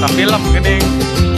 tampilan film gini.